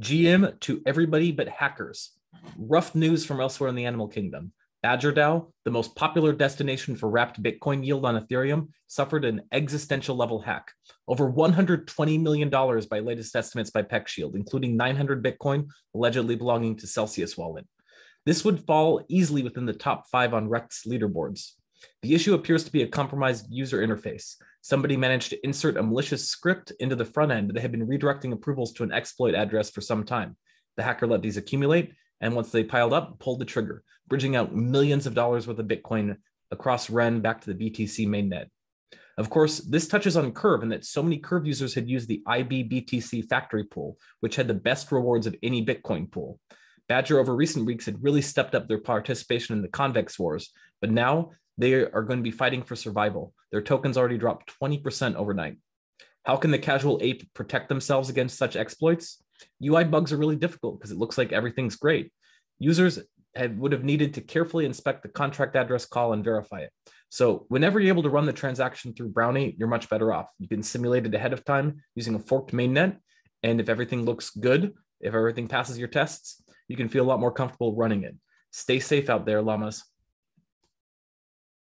GM to everybody but hackers. Rough news from elsewhere in the animal kingdom. BadgerDAO, the most popular destination for wrapped Bitcoin yield on Ethereum, suffered an existential level hack. Over $120 million by latest estimates by PeckShield, including 900 Bitcoin allegedly belonging to Celsius Wallet. This would fall easily within the top five on Rekt's leaderboards. The issue appears to be a compromised user interface. Somebody managed to insert a malicious script into the front end that had been redirecting approvals to an exploit address for some time. The hacker let these accumulate, and once they piled up, pulled the trigger, bridging out millions of dollars worth of Bitcoin across Ren back to the BTC mainnet. Of course, this touches on Curve in that so many Curve users had used the IBBTC factory pool, which had the best rewards of any Bitcoin pool. Badger over recent weeks had really stepped up their participation in the Convex Wars, but now they are going to be fighting for survival. Their tokens already dropped 20% overnight. How can the casual ape protect themselves against such exploits? UI bugs are really difficult because it looks like everything's great. Users have, would have needed to carefully inspect the contract address call and verify it. So whenever you're able to run the transaction through Brownie, you're much better off. You can simulate it ahead of time using a forked mainnet. And if everything looks good, if everything passes your tests, you can feel a lot more comfortable running it. Stay safe out there, llamas.